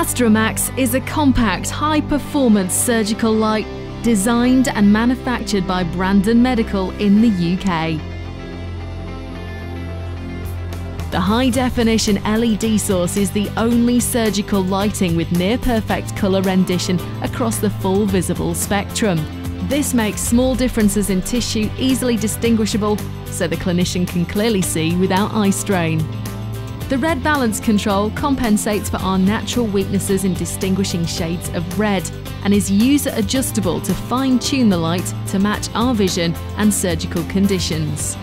Astramax is a compact, high performance surgical light designed and manufactured by Brandon Medical in the UK. The high definition LED source is the only surgical lighting with near perfect colour rendition across the full visible spectrum. This makes small differences in tissue easily distinguishable so the clinician can clearly see without eye strain. The red balance control compensates for our natural weaknesses in distinguishing shades of red and is user adjustable to fine tune the light to match our vision and surgical conditions.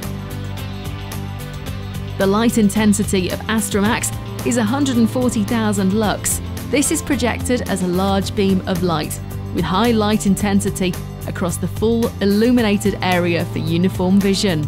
The light intensity of Astramax is 140,000 lux. This is projected as a large beam of light with high light intensity across the full illuminated area for uniform vision.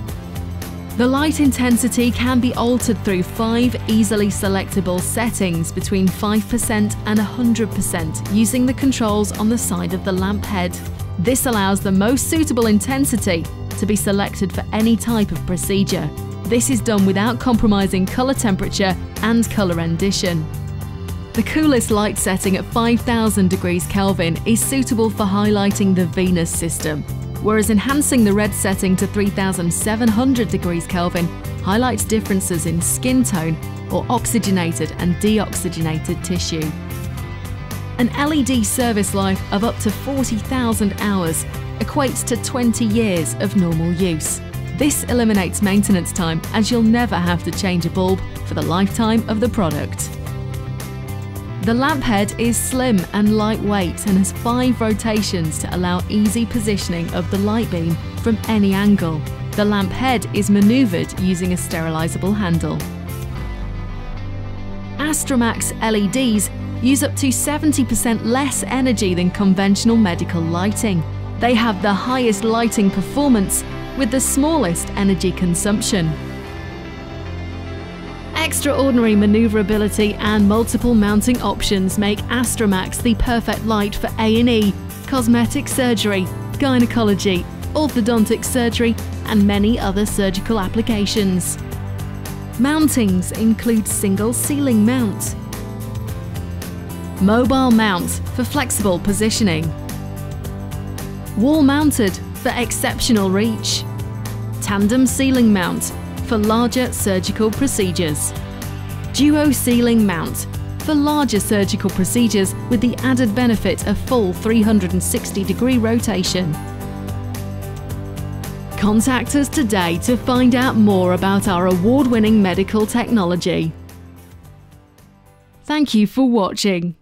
The light intensity can be altered through five easily selectable settings between 5% and 100% using the controls on the side of the lamp head. This allows the most suitable intensity to be selected for any type of procedure. This is done without compromising colour temperature and colour rendition. The coolest light setting at 5000 degrees Kelvin is suitable for highlighting the venous system, whereas enhancing the red setting to 3700 degrees Kelvin highlights differences in skin tone or oxygenated and deoxygenated tissue. An LED service life of up to 40,000 hours equates to 20 years of normal use. This eliminates maintenance time as you'll never have to change a bulb for the lifetime of the product. The lamp head is slim and lightweight and has five rotations to allow easy positioning of the light beam from any angle. The lamp head is manoeuvred using a sterilisable handle. Astramax LEDs use up to 70% less energy than conventional medical lighting. They have the highest lighting performance with the smallest energy consumption. Extraordinary manoeuvrability and multiple mounting options make Astramax the perfect light for A&E, cosmetic surgery, gynecology, orthodontic surgery and many other surgical applications. Mountings include single ceiling mount, mobile mount for flexible positioning, wall mounted for exceptional reach, tandem ceiling mount for larger surgical procedures, duo ceiling mount for larger surgical procedures with the added benefit of full 360 degree rotation. Contact us today to find out more about our award winning medical technology. Thank you for watching.